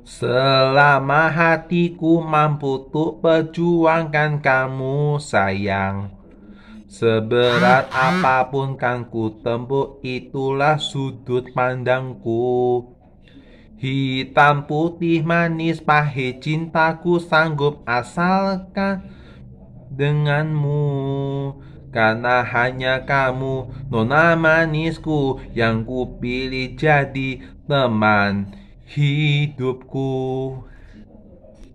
Selama hatiku mampu untuk perjuangkan kamu sayang. Seberat apa pun kan ku tempuh itulah sudut pandangku. Hitam putih manis pahit cintaku sanggup asalkan denganmu. Karena hanya kamu nona manisku yang ku pilih jadi teman ひどく